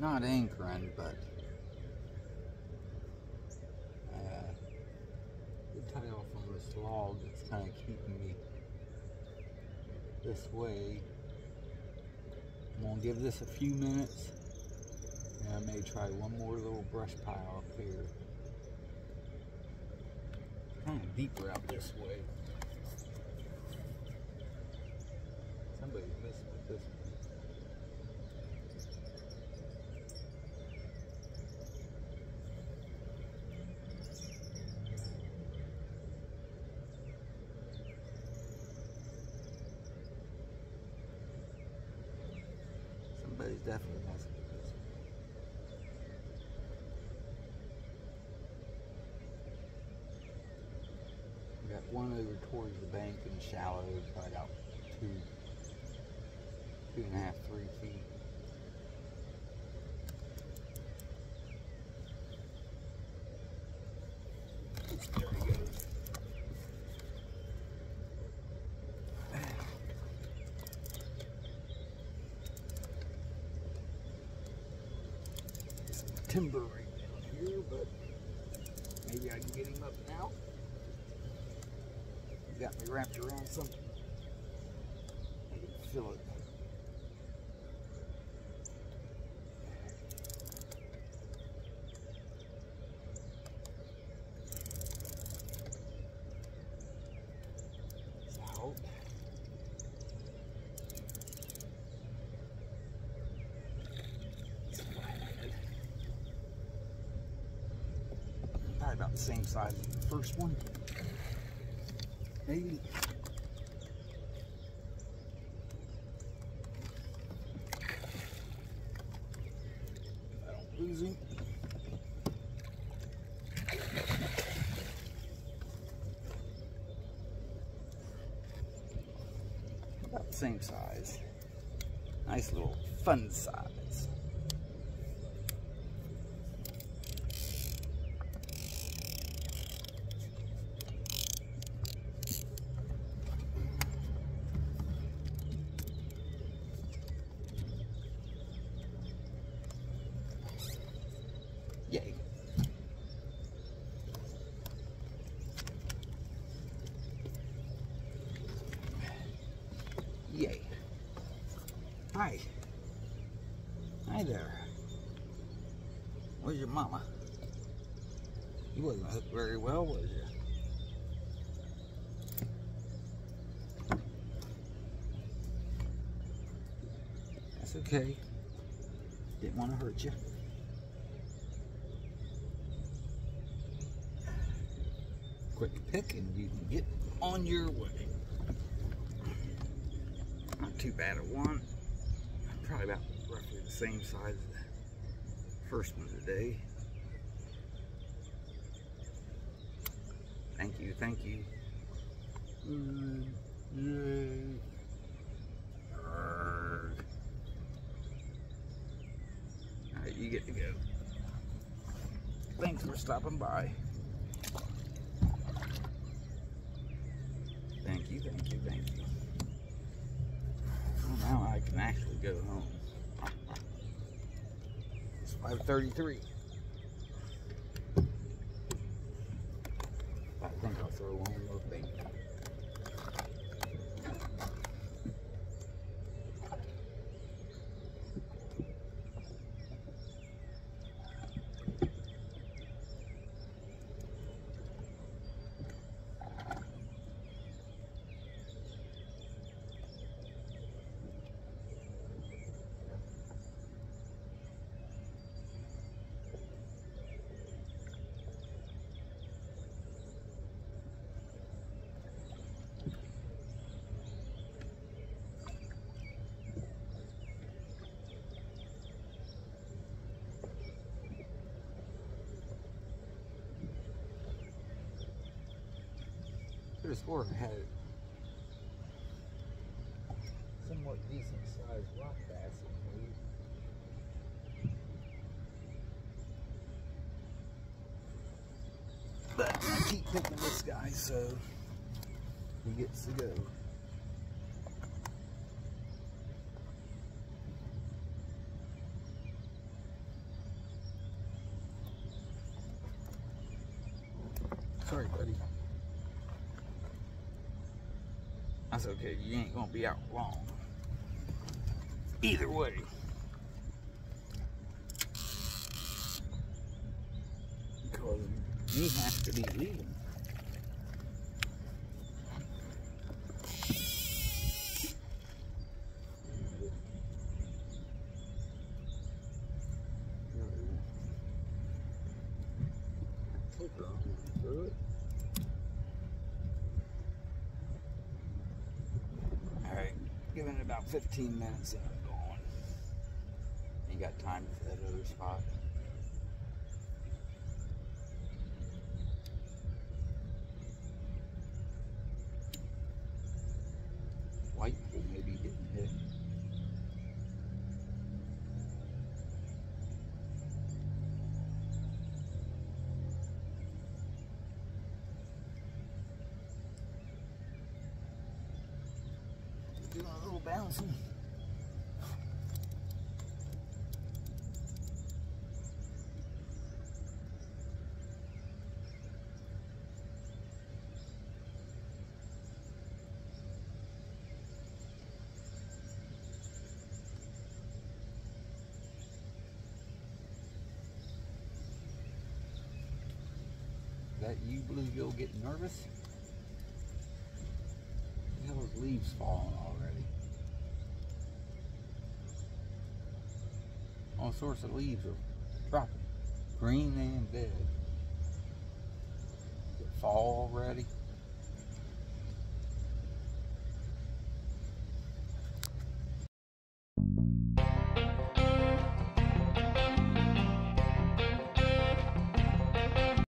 Not anchoring, but uh, the tie off this log that's kind of keeping me this way. I'm gonna give this a few minutes and I may try one more little brush pile up here. Kind of deeper out this way. Somebody's messing with this one. Somebody's definitely messing with this one. Got one over towards the bank and shallow, probably about two, two and a half, three feet. There he goes. Timber right down here, but maybe I can get him up now. He got me wrapped around something. I can feel it. It's out. It's flat. Probably about the same size as the first one. Maybe. I don't lose him. About the same size. Nice little fun size. Yay. Yay. Hi. Hi there. Where's your mama? You wasn't hooked very well, was you? That's okay. Didn't want to hurt you. quick pick and you can get on your way. Not too bad at one. Probably about roughly the same size as the first one today. Thank you, thank you. Mm, Yay. Alright, you get to go. Thanks for stopping by. Thank you, thank you, thank you. I can actually go home. It's 5.33. I think I'll throw one more. could have swore I had a somewhat decent sized rock bass in here. But I keep picking this guy, so he gets to go. Sorry, buddy. That's okay. You ain't gonna be out long. Either way. Because you have to be leaving. Through it. Alright, giving it about 15 minutes and I'm gone. You got time for that other spot? White pool maybe getting hit. Doing a little bouncing. That you, Blue Joe, getting nervous? Hell leaves falling already? All sorts of leaves are dropping. Green and dead. Is it fall already?